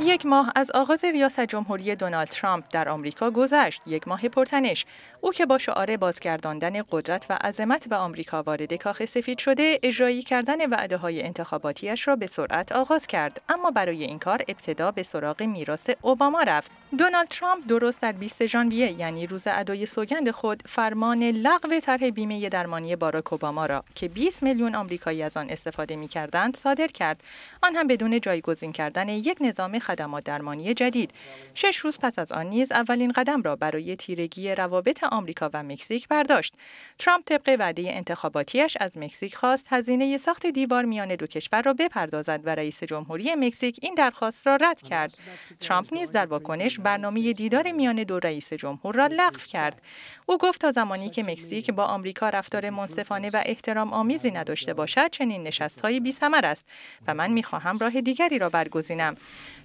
یک ماه از آغاز ریاست جمهوری دونالد ترامپ در آمریکا گذشت. یک ماه پرتنش. او که با شعار بازگرداندن قدرت و عظمت به آمریکا وارد کاخ سفید شده اجرایی کردن وعده های انتخاباتیش را به سرعت آغاز کرد. اما برای این کار ابتدا به سراغ میراث اوباما رفت. دونالد ترامپ درست در 20 ژانویه یعنی روز ادای سوگند خود فرمان لغو طرح بیمه درمانی باراک اوباما را که 20 میلیون آمریکایی از آن استفاده می‌کردند صادر کرد. آن هم بدون جایگزین کردن یک نظام خدمات درمانی جدید. شش روز پس از آن نیز اولین قدم را برای تیرگی روابط آمریکا و مکزیک برداشت. ترامپ طبق وعده انتخاباتیش از مکزیک خواست هزینه ساخت دیوار میان دو کشور را بپردازد و رئیس جمهوری مکزیک این درخواست را رد کرد. ترامپ نیز در واکنش برنامه دیدار میان دو رئیس جمهور را لغو کرد. او گفت تا زمانی که مکزیک با آمریکا رفتار منصفانه و احترام آمیزی نداشته باشد چنین نشستهایی بی‌ثمر است و من می‌خواهم راه دیگری را برگزینم.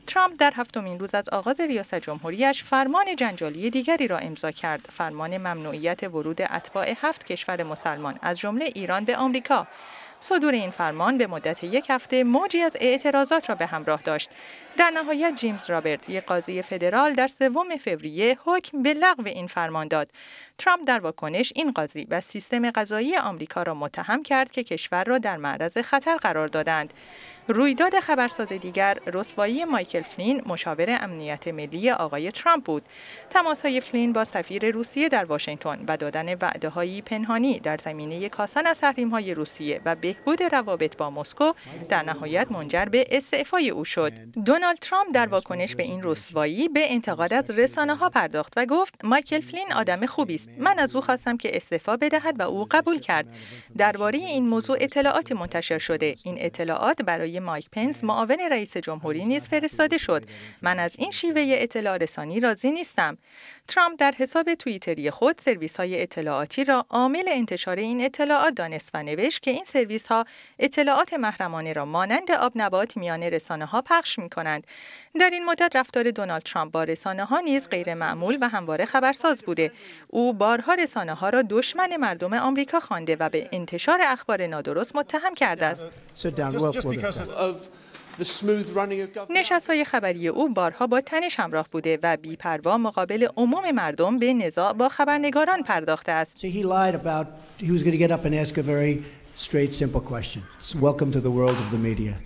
ترامپ در هفتمین روز از آغاز ریاست جمهوریش فرمان جنجالی دیگری را امضا کرد. فرمان ممنوعیت ورود اتباع هفت کشور مسلمان از جمله ایران به آمریکا. صدور این فرمان به مدت یک هفته موجی از اعتراضات را به همراه داشت. در نهایت جیمز رابرت، یک قاضی فدرال در سوم فوریه حکم به لغو این فرمان داد. ترامپ در واکنش این قاضی و سیستم قضایی آمریکا را متهم کرد که کشور را در معرض خطر قرار دادند. رویداد خبرساز دیگر رسوایی مایکل فلین مشاور امنیت ملی آقای ترامپ بود تماس های فلین با سفیر روسیه در واشنگتن و دادن وعده پنهانی در زمینه کاسان از های روسیه و بهبود روابط با مسکو در نهایت منجر به استعفای او شد. دونالد ترامپ در واکنش به این رسوایی به انتقاد از رسانه ها پرداخت و گفت مایکل فلین آدم خوبی است. من از او خواستم که استعفا بدهد و او قبول کرد. درباره این موضوع اطلاعاتی منتشر شده. این اطلاعات برای مایک پنس معاون رئیس جمهوری نیز فرستاده شد. من از این شیوه اطلاع رسانی راضی نیستم. ترامپ در حساب توییتری خود سرویس های اطلاعاتی را عامل انتشار این اطلاعات دانست و نوشت که این سرویس ها اطلاعات محرمانه را مانند آب نبات میان رسانه ها پخش می کنند در این مدت رفتار دونالد ترامپ با رسانه ها نیز غیر معمول و همواره خبرساز بوده. او بارها رسانه ها را دشمن مردم آمریکا خوانده و به انتشار اخبار نادرست متهم کرده است. نشست های خبری او بارها با تنش همراه بوده و بیپروا مقابل عموم مردم به نزاع با خبرنگاران پرداخته است. Straight, simple question. Welcome to the world of the media.